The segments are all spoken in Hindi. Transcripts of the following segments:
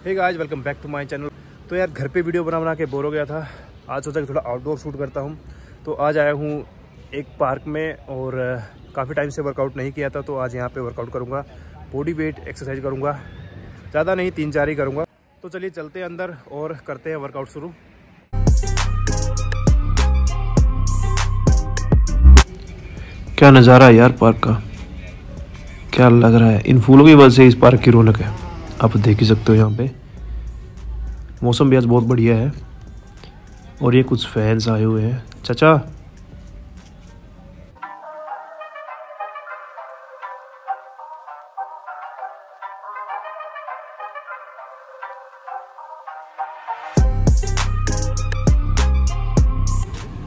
Hey guys welcome back to my channel तो यार, घर पे वीडियो बना बना के बोर हो गया था। आज सोचा कि थोड़ा आउटडोर शूट करता हूँ। तो आज आया हूँ एक पार्क में और काफ़ी टाइम से वर्कआउट नहीं किया था तो आज यहाँ पे वर्कआउट करूँगा। बॉडी वेट एक्सरसाइज करूँगा। ज़्यादा नहीं तीन चार ही करूँगा। तो चलिए चलते हैं अंदर और करते हैं वर्कआउट शुरू। क्या नज़ारा है यार पार्क का? क्या लग रहा है? इन फूलों की वजह से इस पार्क की रौनक है। आप देख ही सकते हो यहाँ पे। मौसम भी आज बहुत बढ़िया है। और ये कुछ फैंस आए हुए हैं। चाचा।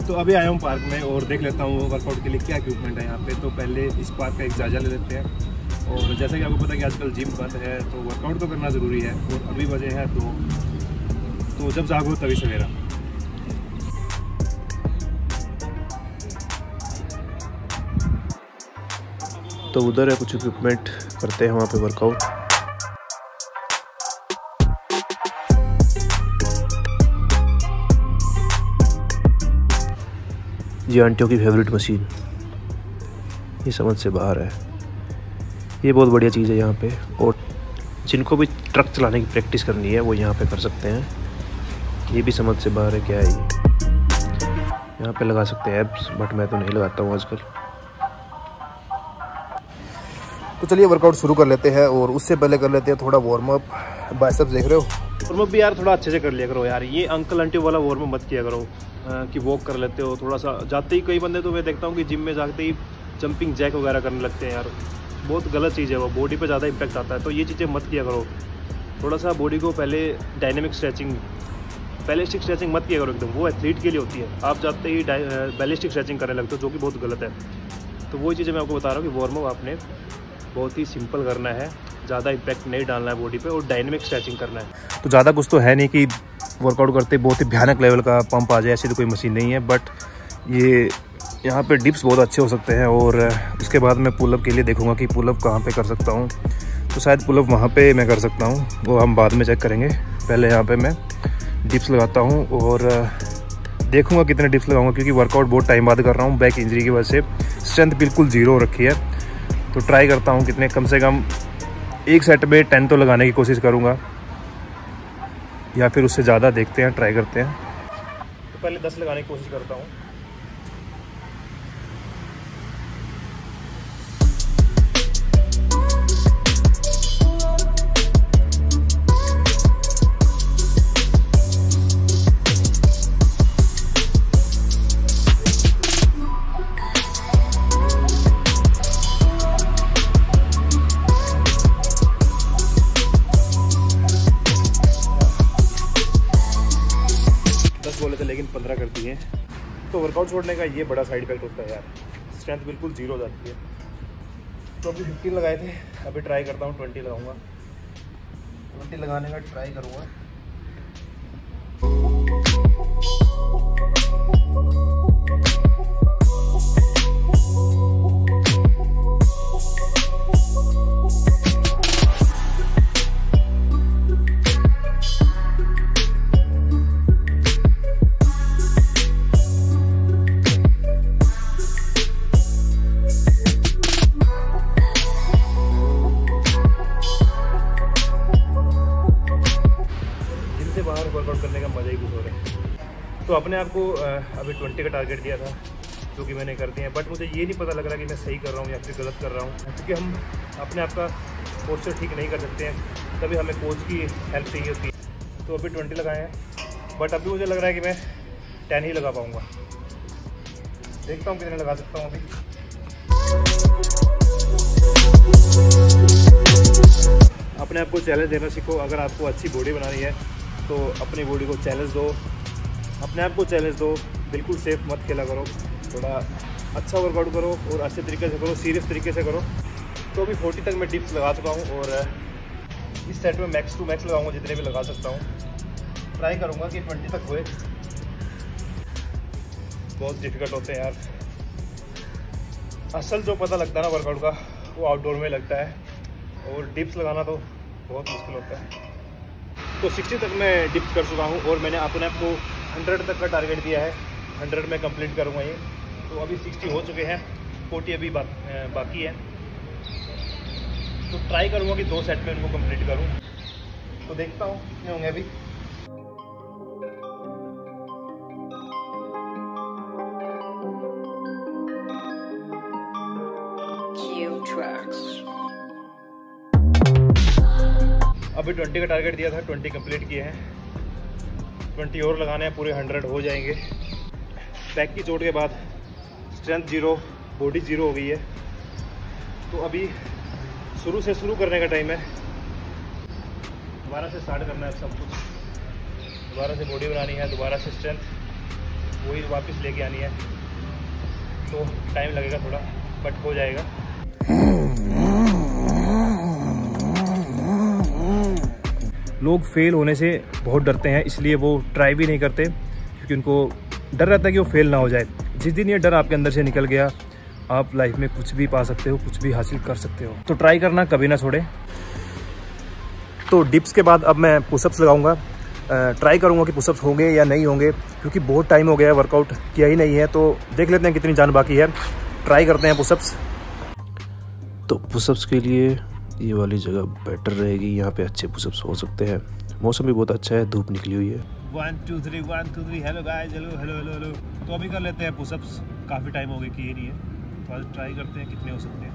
तो अभी आया हूँ पार्क में और देख लेता हूँ वर्कआउट के लिए क्या इक्विपमेंट है यहाँ पे। तो पहले इस पार्क का एक जायजा ले लेते हैं। और जैसा कि आपको पता है कि आजकल जिम बंद है तो वर्कआउट तो करना ज़रूरी है, और अभी बजे है दो तो जब जागो तभी सवेरा। तो उधर है कुछ इक्विपमेंट करते हैं वहाँ पे वर्कआउट ये आंटियों की फेवरेट मशीन ये समझ से बाहर है। ये बहुत बढ़िया चीज़ है यहाँ पे। और जिनको भी ट्रक चलाने की प्रैक्टिस करनी है वो यहाँ पे कर सकते हैं। ये भी समझ से बाहर है क्या है ये? यहाँ पे लगा सकते हैं एप्स बट मैं तो नहीं लगाता हूँ आजकल। तो चलिए वर्कआउट शुरू कर लेते हैं और उससे पहले कर लेते हैं थोड़ा वार्म अप बाइसेप्स देख रहे हो? वार्म अप भी यार थोड़ा अच्छे से कर लिया करो यार। ये अंकल आंटी वाला वार्म अप मत किया करो आ, कि वॉक कर लेते हो थोड़ा सा जाते ही कई बंदे तो मैं देखता हूँ कि जिम में जाते ही जंपिंग जैक वगैरह करने लगते हैं यार। बहुत गलत चीज़ है वो बॉडी पे ज़्यादा इम्पैक्ट आता है तो ये चीज़ें मत किया करो। थोड़ा सा बॉडी को पहले डायनेमिक स्ट्रेचिंग बैलिस्टिक स्ट्रेचिंग मत किया करो एकदम, वो एथलीट के लिए होती है। आप जाते ही बैलिस्टिक स्ट्रेचिंग करने लगते हो, जो कि बहुत गलत है। तो वही चीज़ें मैं आपको बता रहा हूँ कि वार्म आपने बहुत ही सिंपल करना है, ज़्यादा इम्पैक्ट नहीं डालना है बॉडी पे और डायनेमिक स्ट्रेचिंग करना है। तो ज़्यादा कुछ तो है नहीं कि वर्कआउट करते, बहुत ही भयानक लेवल का पंप आ जाए, ऐसी तो कोई मशीन नहीं है बट ये यहाँ पे डिप्स बहुत अच्छे हो सकते हैं और उसके बाद मैं पुलअप के लिए देखूँगा कि पुलअप कहाँ पे कर सकता हूँ। तो शायद पुलअप वहाँ पे मैं कर सकता हूँ। वो हम बाद में चेक करेंगे। पहले यहाँ पे मैं डिप्स लगाता हूँ और देखूँगा कितने डिप्स लगाऊँगा क्योंकि वर्कआउट बहुत टाइम बाद कर रहा हूँ। बैक इंजरी की वजह से स्ट्रेंथ बिल्कुल ज़ीरो रखी है। तो ट्राई करता हूँ कितने, कम से कम एक सेट में टेन तो लगाने की कोशिश करूँगा। या फिर उससे ज़्यादा देखते हैं ट्राई करते हैं। तो पहले दस लगाने की कोशिश करता हूँ। वर्कआउट छोड़ने का ये बड़ा साइड इफ़ेक्ट होता है यार। स्ट्रेंथ बिल्कुल ज़ीरो हो जाती है। तो अभी फिफ्टीन लगाए थे, अभी ट्राई करता हूँ ट्वेंटी लगाऊँगा। ट्वेंटी लगाने का ट्राई करूँगा। है तो अपने आप को अभी ट्वेंटी का टारगेट दिया था, जो कि मैंने कर दिया है। बट मुझे ये नहीं पता लग रहा कि मैं सही कर रहा हूँ या फिर गलत कर रहा हूँ, क्योंकि हम अपने आप का ठीक नहीं कर सकते हैं। तभी हमें कोच की हेल्प चाहिए होती है। तो अभी ट्वेंटी लगाए हैं। बट अभी मुझे लग रहा है कि मैं टेन ही लगा पाऊँगा। देखता हूँ कितने लगा सकता हूँ अभी। अपने आप को चैलेंज देना सीखो। अगर आपको अच्छी बॉडी बनानी है तो अपनी बॉडी को चैलेंज दो। अपने आप को चैलेंज दो, बिल्कुल सेफ़ मत खेला करो, थोड़ा अच्छा वर्कआउट करो और अच्छे तरीके से करो सीरियस तरीके से करो। तो अभी फोर्टी तक मैं डिप्स लगा चुका हूँ और इस सेट में मैक्स टू मैक्स लगाऊँगा, जितने भी लगा सकता हूँ। ट्राई करूँगा कि ट्वेंटी तक हुए। बहुत डिफ़िकल्ट होते हैं यार। असल जो पता लगता है ना वर्कआउट का, वो आउटडोर में लगता है। और डिप्स लगाना तो बहुत मुश्किल होता है। तो सिक्सटी तक मैं डिप्स कर चुका हूँ और मैंने अपने आप को हंड्रेड तक का टारगेट दिया है। हंड्रेड में कंप्लीट करूँगा ये। तो अभी सिक्सटी हो चुके हैं। फोर्टी अभी बा, बाकी है। तो ट्राई करूँगा कि दो सेट में उनको कंप्लीट करूँ। तो देखता हूँ कितने होंगे अभी। अभी ट्वेंटी का टारगेट दिया था ट्वेंटी कंप्लीट किए हैं। ट्वेंटी और लगाने हैं, पूरे हंड्रेड हो जाएँगे। बैक की चोट के बाद स्ट्रेंथ ज़ीरो बॉडी ज़ीरो हो गई है। तो अभी शुरू से शुरू करने का टाइम है। दोबारा से स्टार्ट करना है सब कुछ। दोबारा से बॉडी बनानी है, दोबारा से स्ट्रेंथ वही वापस लेके आनी है। तो टाइम लगेगा थोड़ा बट हो जाएगा। लोग फेल होने से बहुत डरते हैं, इसलिए वो ट्राई भी नहीं करते, क्योंकि उनको डर रहता है कि वो फेल ना हो जाए। जिस दिन ये डर आपके अंदर से निकल गया, आप लाइफ में कुछ भी पा सकते हो, कुछ भी हासिल कर सकते हो। तो ट्राई करना कभी ना छोड़े। तो डिप्स के बाद अब मैं पुशअप्स लगाऊँगा। ट्राई करूँगा कि पुशअप्स होंगे या नहीं होंगे, क्योंकि बहुत टाइम हो गया है वर्कआउट किया ही नहीं है तो देख लेते हैं कितनी जान बाकी है। ट्राई करते हैं पुशअप्स तो पुशअप्स के लिए ये वाली जगह बेटर रहेगी। यहाँ पे अच्छे पुशअप्स हो सकते हैं। मौसम भी बहुत अच्छा है, धूप निकली हुई है। One two three one two three hello guys hello hello hello hello तो अभी कर लेते हैं पुशअप्स काफ़ी टाइम हो गए किए नहीं है। तो ट्राई करते हैं कितने हो सकते हैं।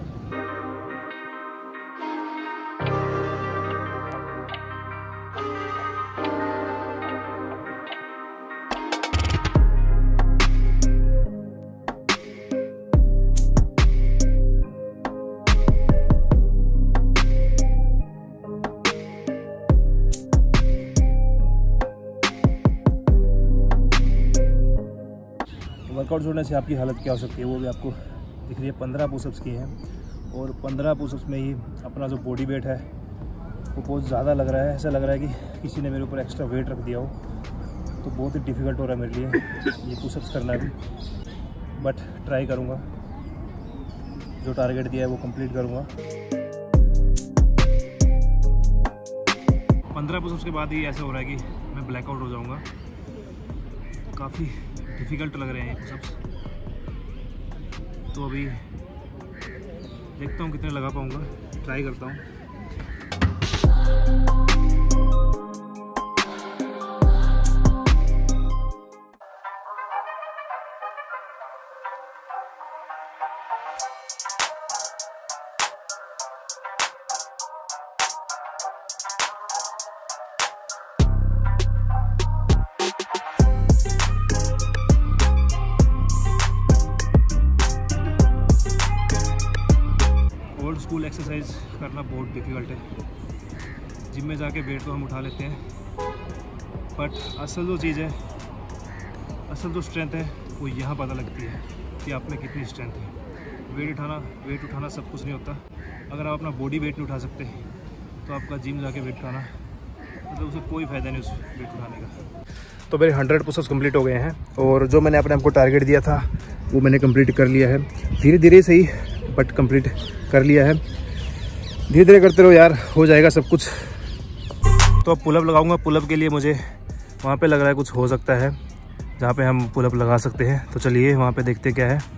वर्कआउट छोड़ने से आपकी हालत क्या हो सकती है, वो भी आपको दिख रही है। पंद्रह पुशअप्स किए हैं और पंद्रह पुशअप्स में ही अपना जो बॉडी वेट है, वो बहुत ज़्यादा लग रहा है। ऐसा लग रहा है कि किसी ने मेरे ऊपर एक्स्ट्रा वेट रख दिया हो तो बहुत ही डिफ़िकल्ट हो रहा है मेरे लिए ये पुशअप्स करना भी। बट ट्राई करूँगा। जो टारगेट दिया है, वो कंप्लीट करूँगा। पंद्रह पुशअप्स के बाद ही ऐसा हो रहा है कि मैं ब्लैकआउट हो जाऊँगा। काफ़ी डिफ़िकल्ट लग रहे हैं सब। तो अभी देखता हूँ कितने लगा पाऊँगा। ट्राई करता हूँ। ओल्ड स्कूल एक्सरसाइज करना बहुत डिफ़िकल्ट है। जिम में जाके वेट तो हम उठा लेते हैं। बट असल जो चीज़ है, असल जो स्ट्रेंथ है, वो यहाँ पता लगती है कि आप में कितनी स्ट्रेंथ है। वेट उठाना वेट उठाना सब कुछ नहीं होता। अगर आप अपना बॉडी वेट नहीं उठा सकते तो आपका जिम जाके वेट उठाना मतलब तो उसे कोई फ़ायदा नहीं उस वेट उठाने का। तो मेरे हंड्रेड पुशअप्स कंप्लीट हो गए हैं और जो मैंने अपने आपको टारगेट दिया था, वो मैंने कंप्लीट कर लिया है। धीरे धीरे सही बट कंप्लीट कर लिया है। धीरे धीरे करते रहो यार, हो जाएगा सब कुछ। तो अब पुलअप लगाऊँगा। पुलअप के लिए मुझे वहाँ पे लग रहा है कुछ हो सकता है, जहाँ पे हम पुलअप लगा सकते हैं। तो चलिए वहाँ पे देखते क्या है।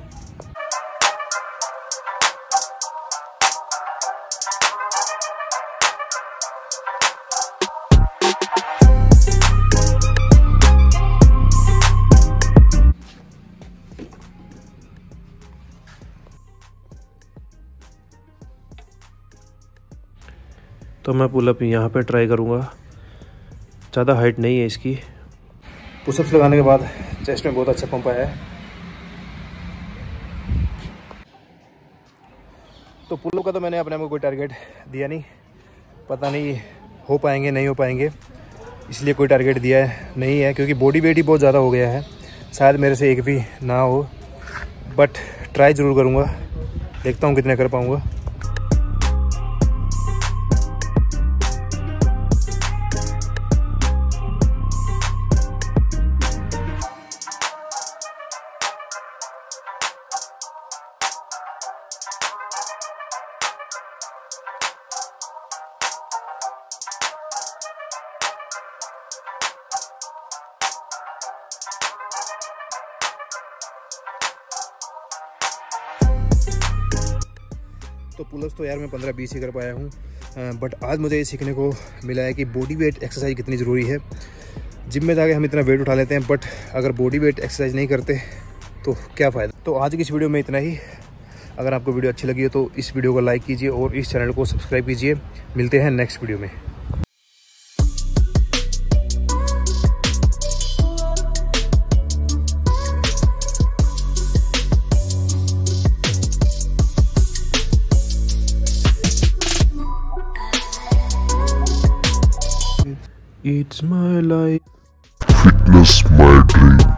तो मैं पुलअप यहाँ पे ट्राई करूँगा। ज़्यादा हाइट नहीं है इसकी। पुशअप्स लगाने के बाद चेस्ट में बहुत अच्छा पंप आया है। तो पुलअप का तो मैंने अपने आप को कोई टारगेट दिया नहीं। पता नहीं हो पाएँगे, नहीं हो पाएँगे। इसलिए कोई टारगेट दिया है नहीं है, क्योंकि बॉडी वेट ही बहुत ज़्यादा हो गया है। शायद मेरे से एक भी ना हो। बट ट्राई ज़रूर करूँगा। देखता हूँ कितने कर पाऊँगा। तो पुलस तो यार मैं पंद्रह बीस ही कर पाया हूँ। बट आज मुझे ये सीखने को मिला है कि बॉडी वेट एक्सरसाइज कितनी ज़रूरी है। जिम में जाके हम इतना वेट उठा लेते हैं बट अगर बॉडी वेट एक्सरसाइज नहीं करते तो क्या फ़ायदा? तो आज की इस वीडियो में इतना ही। अगर आपको वीडियो अच्छी लगी हो तो इस वीडियो को लाइक कीजिए और इस चैनल को सब्सक्राइब कीजिए। मिलते हैं नेक्स्ट वीडियो में। It's my life. Fitness my dream.